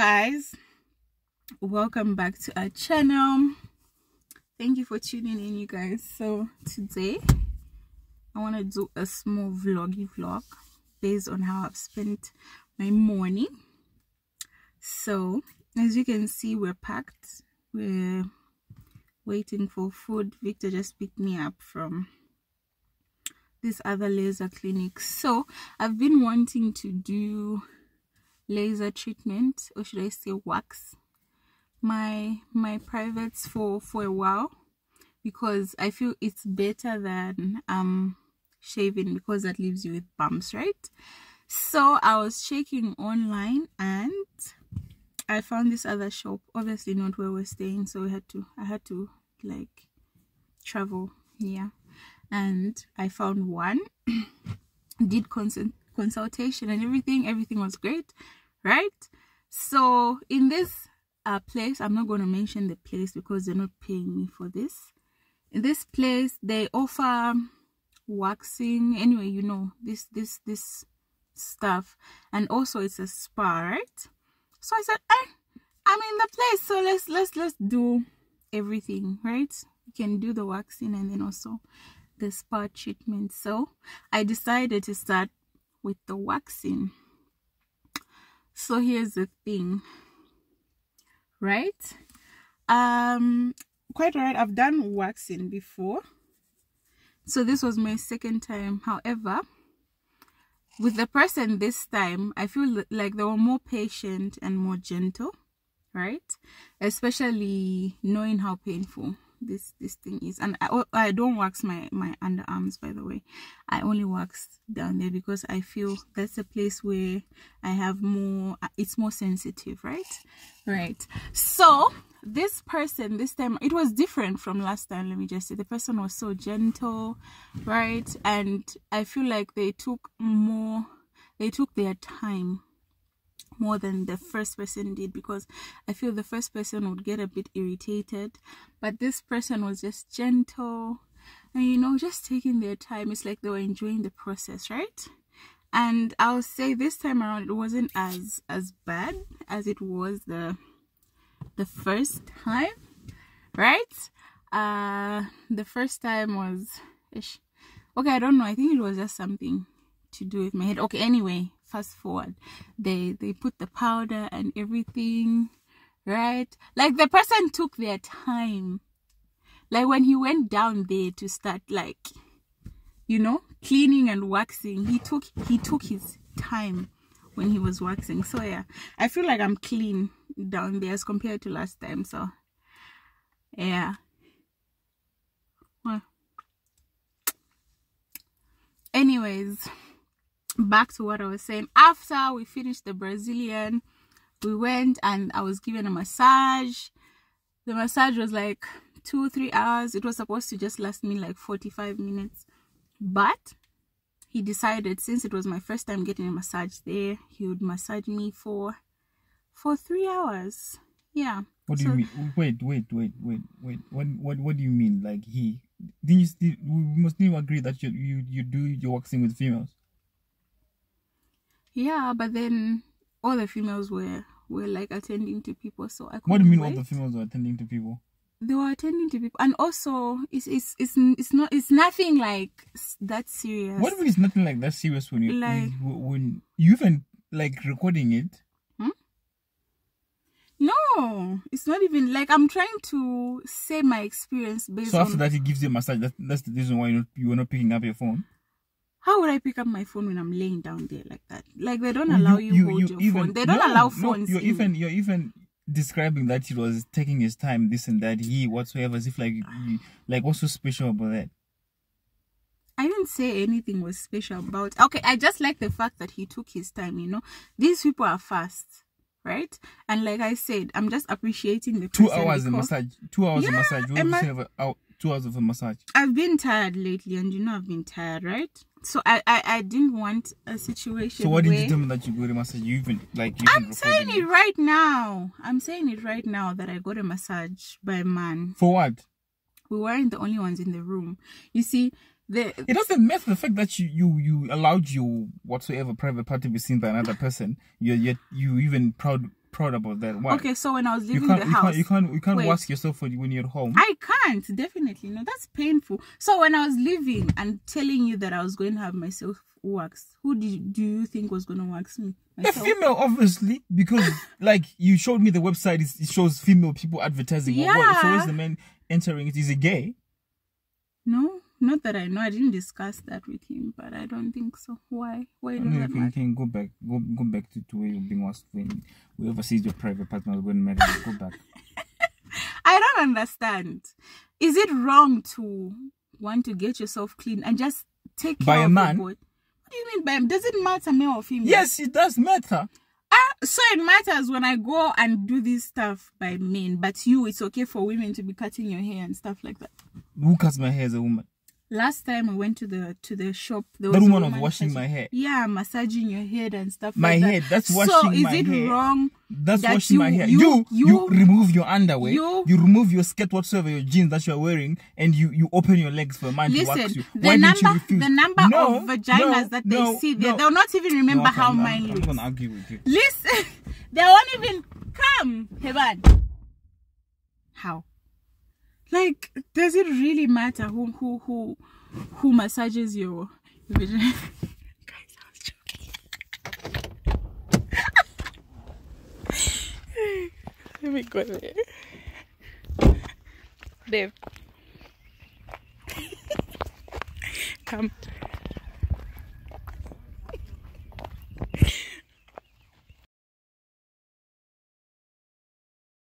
guys. Welcome back to our channel. Thank you for tuning in you guys. So today i want to do a small vloggy vlog based on how i've spent my morning. So as you can see we're packed. We're waiting for food. Victor just picked me up from this other laser clinic. So i've been wanting to do laser treatment or should i say wax my my privates for for a while because i feel it's better than um shaving because that leaves you with bumps right? So i was checking online and i found this other shop obviously not where we're staying so we had to i had to like travel here. And i found one did consult consultation and everything everything was great right? So in this uh, place i'm not going to mention the place because they're not paying me for this. In this place they offer waxing. Anyway you know this this this stuff. And also it's a spa right? So i said eh, i'm in the place so let's let's let's do everything right? You can do the waxing and then also the spa treatment. So i decided to start with the waxing so here's the thing right? Um quite right i've done waxing before. So this was my second time. However with the person this time i feel like they were more patient and more gentle right? Especially knowing how painful this this thing is. And I, oh, I don't wax my my underarms by the way. I only wax down there because i feel that's a place where i have more uh, it's more sensitive right? Right. So this person this time it was different from last time let me just say. The person was so gentle right? And i feel like they took more they took their time more than the first person did because I feel the first person would get a bit irritated, but this person was just gentle and you know, just taking their time. It's like they were enjoying the process, right? And I'll say this time around it wasn't as as bad as it was the the first time, right? Uh the first time was ish. Okay, I don't know. I think it was just something to do with my head. Okay, anyway, fast forward. They they put the powder and everything right? Like the person took their time. Like when he went down there to start like you know cleaning and waxing he took he took his time when he was waxing. So yeah i feel like i'm clean down there as compared to last time so yeah. Well anyways back to what I was saying. After we finished the Brazilian, we went and I was given a massage. The massage was like two or three hours. It was supposed to just last me like 45 minutes. But he decided since it was my first time getting a massage there, he would massage me for for three hours. Yeah. What do so, you mean? Wait, wait, wait, wait, wait. What what what do you mean? Like he did you still we must need agree that you you you do your waxing with females? Yeah, but then all the females were were like attending to people, so I. What do you mean wait. all the females were attending to people? They were attending to people, and also it's it's it's it's not it's nothing like that serious. What if it's nothing like that serious when you like when you even like recording it? Hmm? No, it's not even like I'm trying to say my experience based. So after on... that, he gives you a massage. That, that's the reason why you you were not picking up your phone how would I pick up my phone when I'm laying down there like that? Like they don't allow you, you, you hold you your even, phone. They don't no, allow phones. No, you're in. even you're even describing that he was taking his time, this and that, he whatsoever, as if like like what's so special about that? I didn't say anything was special about. Okay, I just like the fact that he took his time. You know, these people are fast, right? And like I said, I'm just appreciating the two hours of massage. Two hours yeah, of massage. Would you say oh, two hours of a massage? I've been tired lately, and you know I've been tired, right? So I, I I didn't want a situation. So what did you tell me that you got a massage? You even like you I'm saying it right now. I'm saying it right now that I got a massage by a man. For what? We weren't the only ones in the room. You see, the it doesn't matter the fact that you you you allowed your whatsoever private part to be seen by another person. You're you you even proud proud about that. Why? Okay, so when I was leaving the you house, can't, you can't, you can't Wait. wax yourself when, when you're home. I can't definitely no. That's painful. So when I was leaving and telling you that I was going to have myself waxed, who do you, do you think was going to wax me? A Myself. female, obviously, because like you showed me the website, it shows female people advertising. What- what- so is the man entering it? Is he gay? No, not that I know. I didn't discuss that with him, but I don't think so. Why? Why does mean, you that you can go back, go go back to, to where you've been asked when whoever sees your private partner when marry. Go back. I don't understand. Is it wrong to want to get yourself clean and just take care By a of man? your? What do you mean by does it matter male or female? Yes, it does matter. Ah, so it matters when I go and do this stuff by men, but you, it's okay for women to be cutting your hair and stuff like that. Who cuts my hair as a woman? Last time we went to the to the shop, there That was a woman was washing my hair. Yeah, massaging your head and stuff. My like that. head, that's washing my. So is my it hair. wrong? That's that washing you- my hair. you- You, you you- remove your underwear. you- You, remove your skirt whatsoever, your jeans that you are wearing, and you you open your legs for a man to wax Listen, you. the Why you number refuse? the number No, of vaginas no, that they no, see, they, no. they'll not even remember how I'm, mine I'm, I'm gonna argue with you. Listen, they won't even come. Heban. How? Like, does it really matter who who who who massages your vagina? Guys, I was joking. Let me go there. Dave. Come.